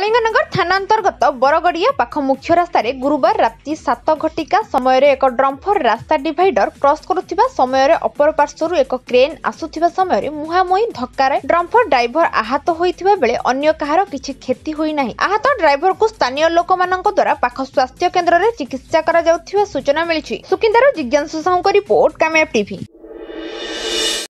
କଳିଙ୍ଗନଗର ଥାନା ଅନ୍ତର୍ଗତ ବରଗଡ଼ିଆ ପାଖ ମୁଖ୍ୟ ରାସ୍ତାରେ ଗୁରୁବାର ରାତି ସାତ ଘଟିକା ସମୟରେ ଏକ ଡ୍ରମ୍ଫର ରାସ୍ତା ଡିଭାଇଡର କ୍ରସ୍ କରୁଥିବା ସମୟରେ ଅପର ପାର୍ଶ୍ୱରୁ ଏକ କ୍ରେନ୍ ଆସୁଥିବା ସମୟରେ ମୁହାଁମୁହିଁ ଧକ୍କାରେ ଡ୍ରମ୍ଫର ଡ୍ରାଇଭର ଆହତ ହୋଇଥିବା ବେଳେ ଅନ୍ୟ କାହାର କିଛି କ୍ଷତି ହୋଇନାହିଁ। ଆହତ ଡ୍ରାଇଭରକୁ ସ୍ଥାନୀୟ ଲୋକମାନଙ୍କ ଦ୍ୱାରା ପାଖ ସ୍ୱାସ୍ଥ୍ୟ କେନ୍ଦ୍ରରେ ଚିକିତ୍ସା କରାଯାଉଥିବା ସୂଚନା ମିଳିଛି। ସୁକିନ୍ଦାର ଜିଜ୍ଞାସୁ ସାହୁଙ୍କ ରିପୋର୍ଟ କାମେ ଟିଭି।